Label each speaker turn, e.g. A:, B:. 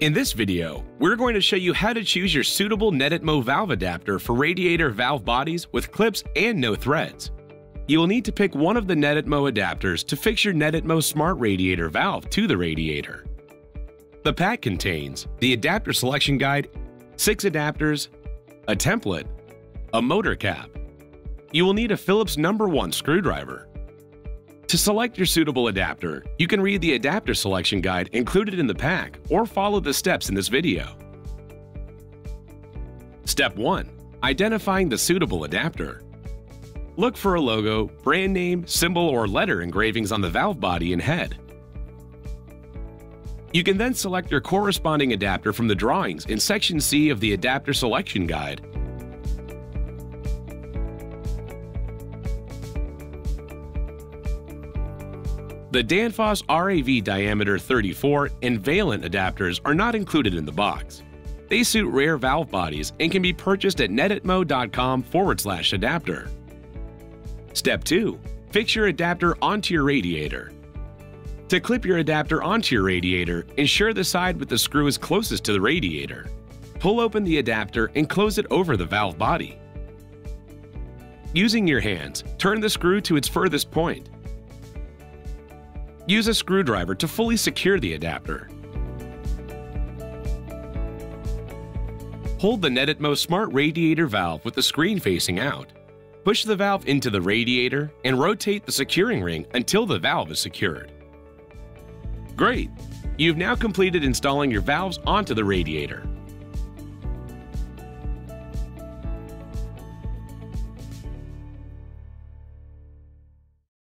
A: In this video, we're going to show you how to choose your suitable Netatmo valve adapter for radiator valve bodies with clips and no threads. You will need to pick one of the Netatmo adapters to fix your Netatmo Smart Radiator valve to the radiator. The pack contains the adapter selection guide, six adapters, a template, a motor cap. You will need a Phillips number 1 screwdriver, to select your suitable adapter, you can read the adapter selection guide included in the pack or follow the steps in this video. Step 1. Identifying the suitable adapter. Look for a logo, brand name, symbol, or letter engravings on the valve body and head. You can then select your corresponding adapter from the drawings in Section C of the Adapter Selection Guide The Danfoss RAV Diameter 34 and Vaillant adapters are not included in the box. They suit rare valve bodies and can be purchased at netatmo.com forward slash adapter. Step 2. Fix your adapter onto your radiator. To clip your adapter onto your radiator, ensure the side with the screw is closest to the radiator. Pull open the adapter and close it over the valve body. Using your hands, turn the screw to its furthest point. Use a screwdriver to fully secure the adapter. Hold the Netatmo Smart Radiator valve with the screen facing out. Push the valve into the radiator and rotate the securing ring until the valve is secured. Great! You've now completed installing your valves onto the radiator.